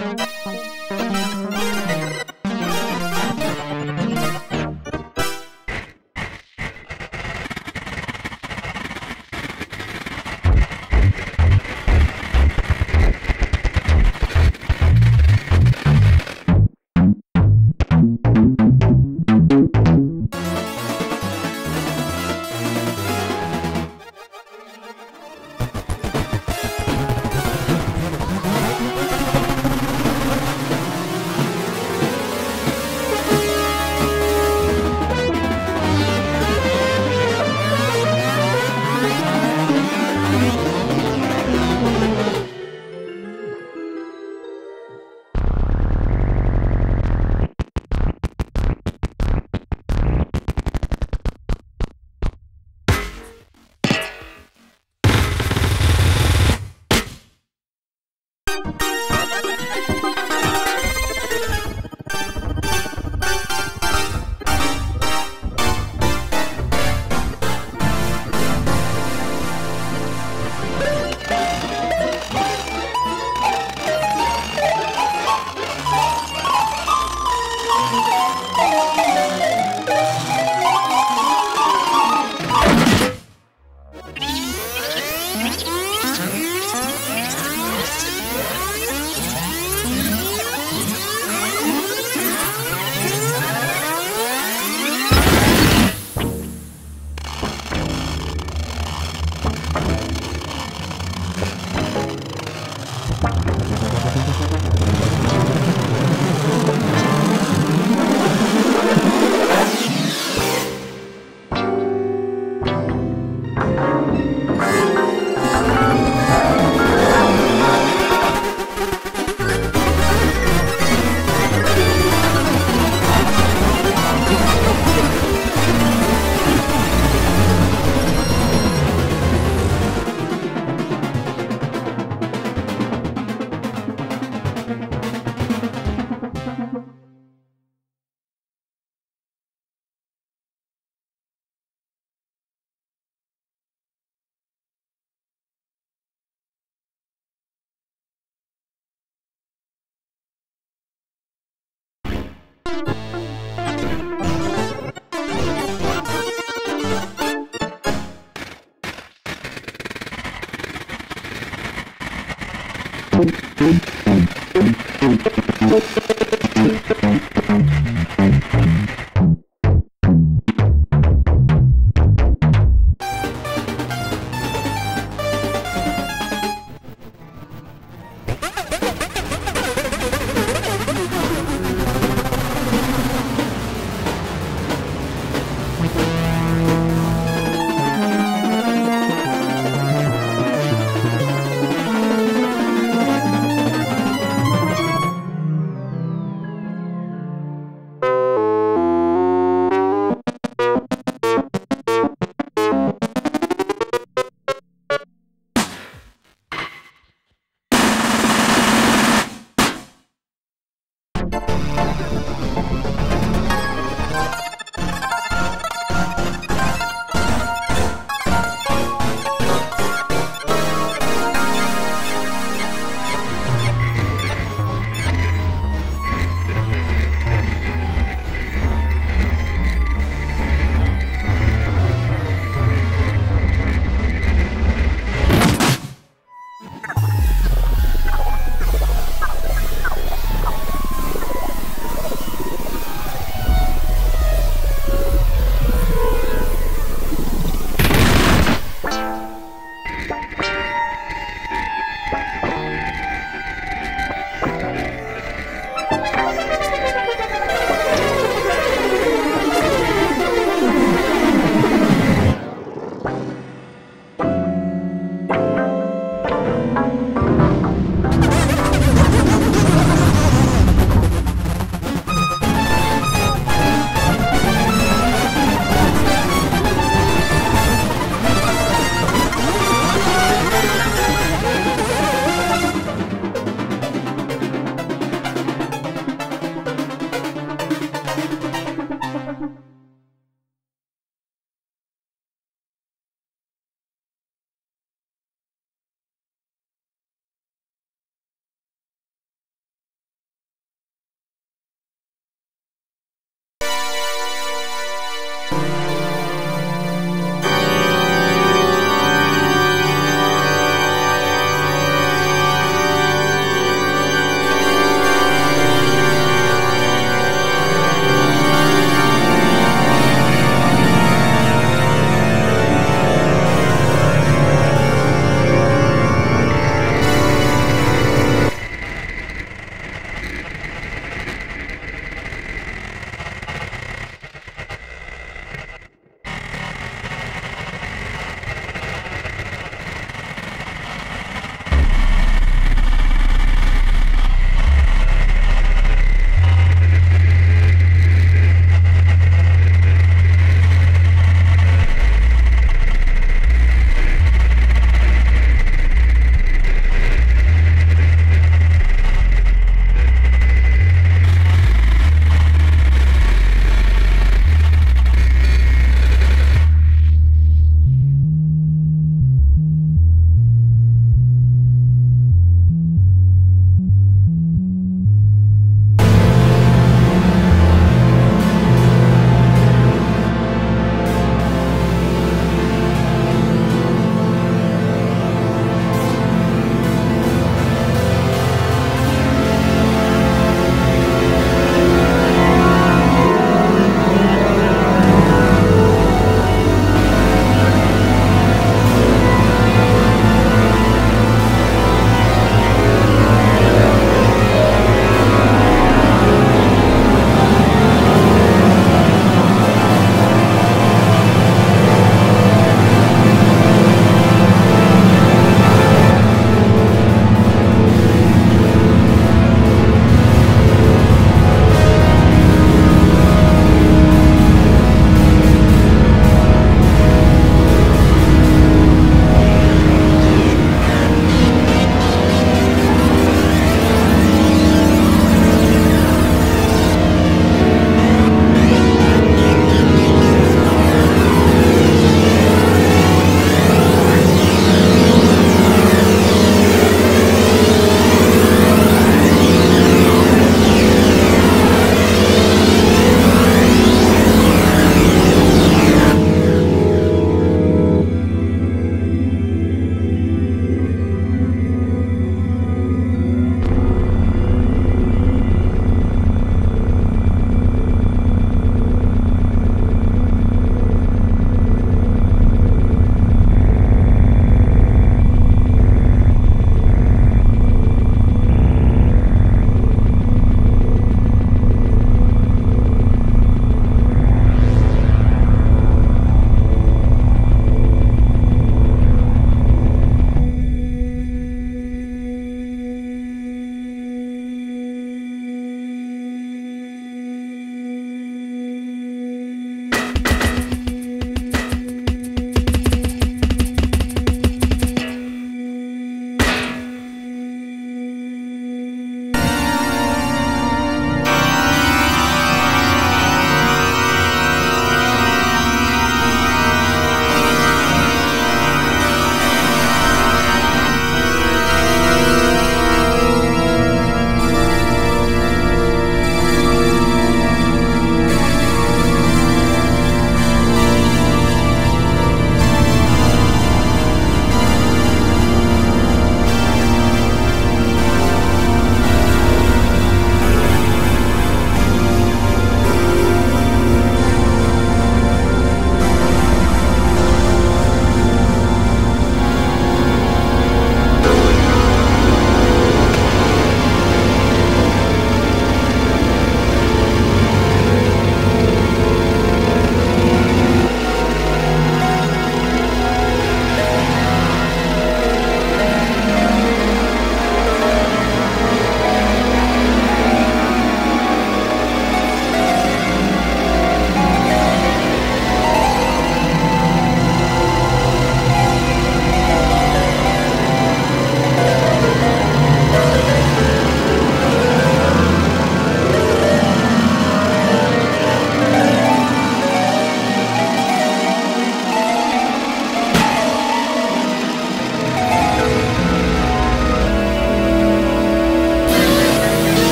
Música Thank